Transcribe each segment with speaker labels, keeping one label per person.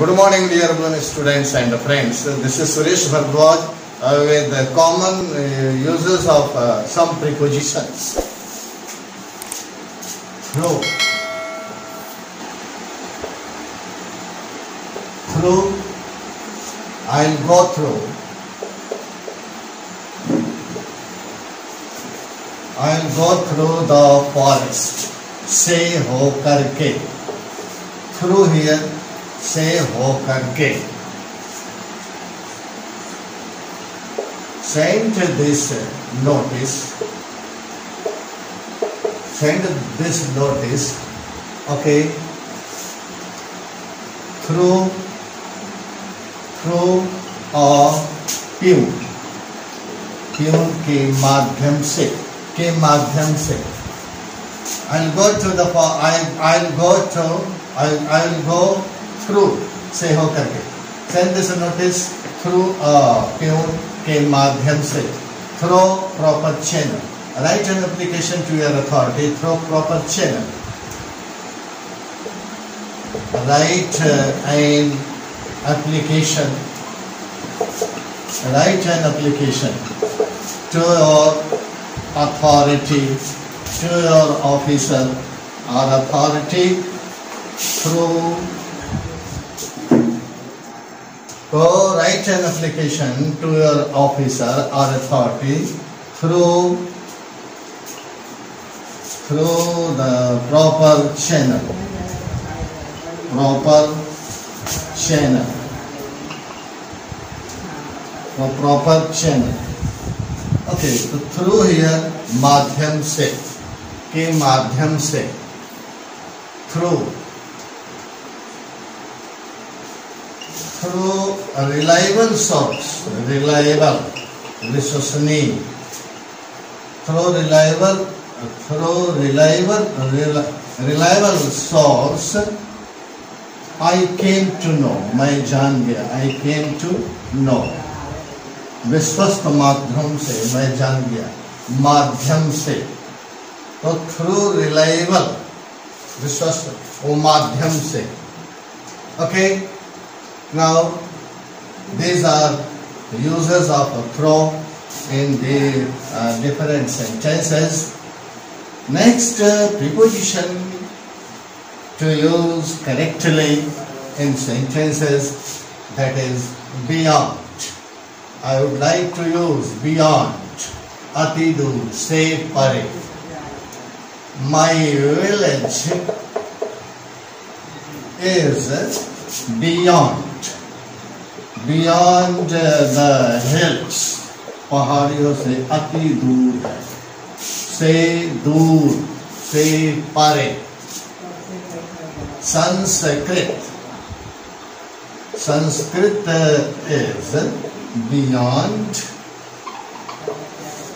Speaker 1: Good morning, dear students and friends. This is Suresh Bhardwaj uh, with the common uh, uses of uh, some prepositions. Through. Through. I'll go through. I'll go through the forest. Say ho karke. Through here. से होकर के sent this notice send this notice okay through through प्यू प्यू के माध्यम से, के माध्यम से। आई गो टू दई आई go to I I go through से हो करके send this notice through peon के माध्यम से through proper channel write an application to your authority through proper channel write an application write an application to your authority to your officer or authority through So write an application to your officer or authority through through the proper channel. Proper channel. The proper channel. Okay, so through here माध्यम से के माध्यम से through through reliable source, reliable, विश्वसनीय, through reliable, through reliable, reliable source, I came to know, मैं जान गया, I came to know, विश्वस्त माध्यम से मैं जान गया, माध्यम से, तो थ्रू रिलायबल विश्वस्त वो माध्यम से okay? Now, these are uses of a throw in the uh, different sentences. Next, uh, preposition to use correctly in sentences that is beyond. I would like to use beyond. Atidu, say pare. My village is beyond beyond the hills पहाड़ियों से अति दूर है। से दूर, से परे। Sanskrit. Sanskrit uh, is beyond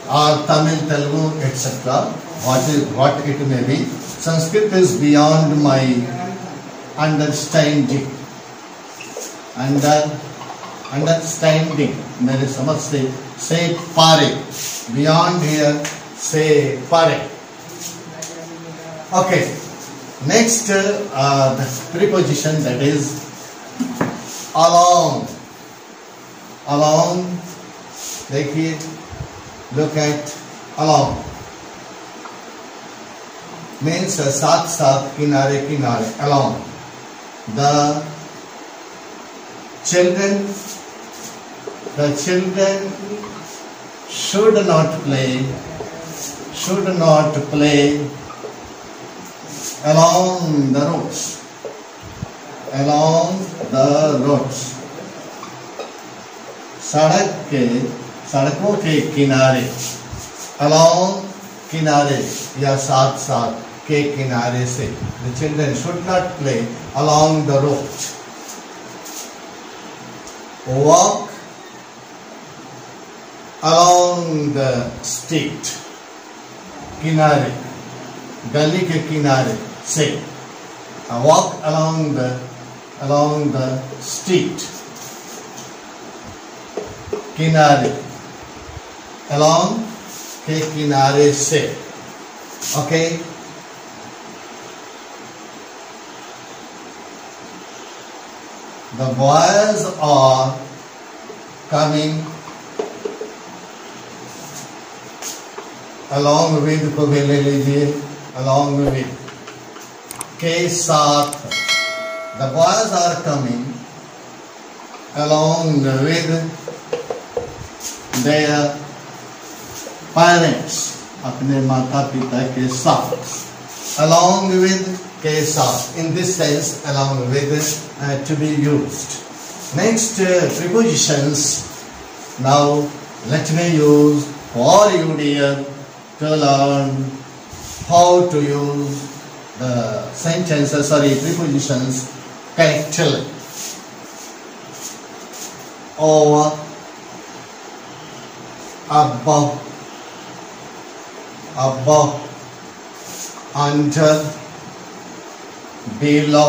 Speaker 1: और Tamil, Telugu etcetera what is what it may be Sanskrit is beyond my understanding under understanding मेरे समझ से से पारे बियॉन्ड हियर से पारे। Okay next the preposition that is along. Along देखिए at along. Means uh, साथ साथ किनारे किनारे along. The children the children should not play should not play along the roads along the roads सड़क के सड़कों के किनारे along किनारे या साथ साथ के किनारे से the children should not play along the road walk along the street kinare gali ke kinare say I walk along the along the street kinare along ke kinare se okay? The boys are coming along with को भी ले लीजिए along with के साथ the boys are coming along with their parents अपने माता पिता के साथ along with के साथ in this sense along with uh, to be used next uh, prepositions now let me use for you dear to learn how to use the sentences sorry prepositions correctly over above above under below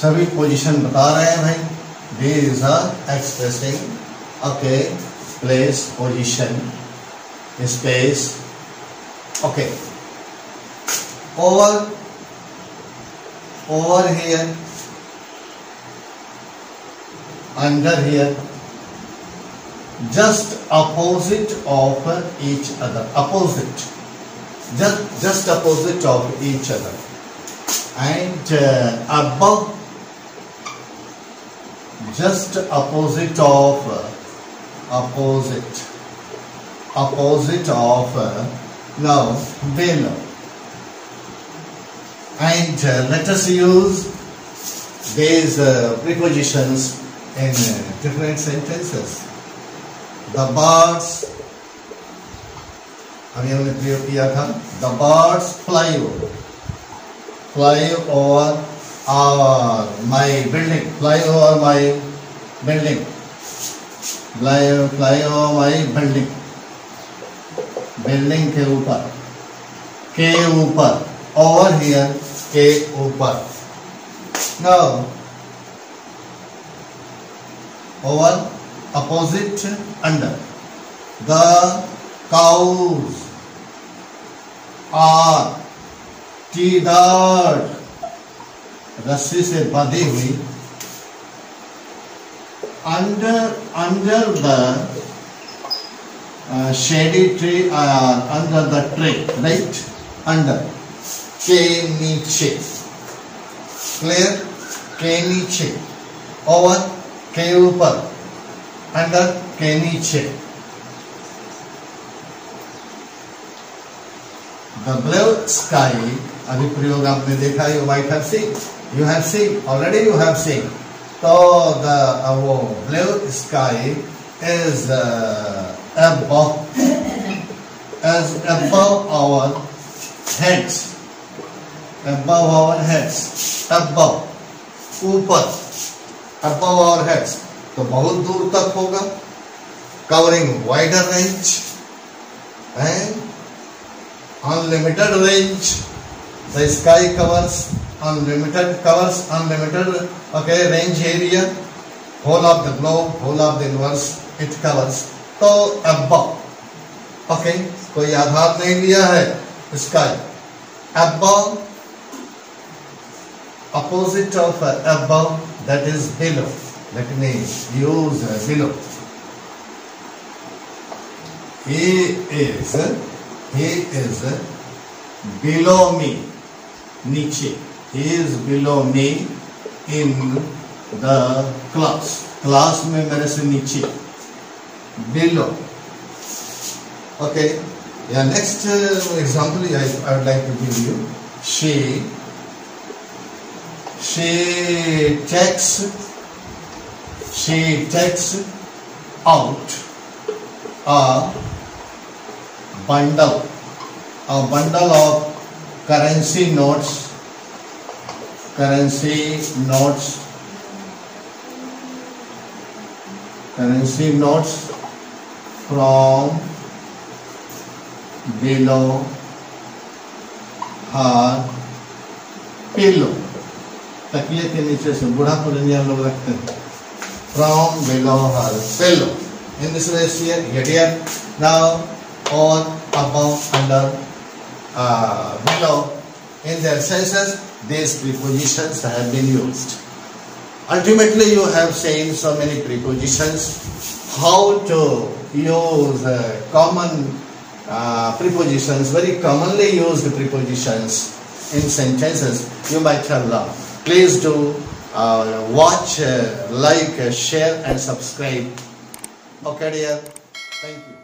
Speaker 1: सभी position बता रहे हैं भाई these are expressing okay place position space. Okay. Over. Over here. Under here. Just opposite of each other. Opposite. Just just opposite of each other. And uh, above. Just opposite of opposite opposite of now below and uh, let us use these uh, prepositions in uh, different sentences the birds अभी हमने प्रयोग किया था the birds fly over fly over our my building fly over my building fly fly over my building Building के ऊपर। के ऊपर over here के ऊपर। Now over opposite under the cows are tied रस्सी से बंधी हुई। Under under the uh, shady tree uh, under the tree right under के नीचे clear? के नीचे over? के ऊपर अंडर के नीचे द ब्लू स्काई अभी प्रयोग आपने देखा you might have seen you have seen already you have seen तो द वो blue sky is above as above our heads above our heads above ऊपर above our heads तो बहुत दूर तक होगा। Covering wider range and unlimited range the sky covers unlimited covers unlimited okay range area whole of the globe whole of the universe it covers तो above okay, कोई आधार नहीं लिया है sky above opposite of above that is below let me use below he is he is below me नीचे. He is below me in the class class में मेरे से नीचे. Below. Okay yeah next uh, example I, I would like to give you. She she takes she takes out a bundle a bundle of currency notes currency notes currency notes from below her pillow तकिए के नीचे से बूढ़ा पुरनिया लोग रखते हैं from below her pillow in this here now on above under uh, below in their senses these prepositions have been used Ultimately, you have seen so many prepositions. How to use uh, common uh, prepositions, very commonly used prepositions in sentences, you might have learned. Please do uh, watch, uh, like, uh, share, and subscribe. Okay, dear. Thank you.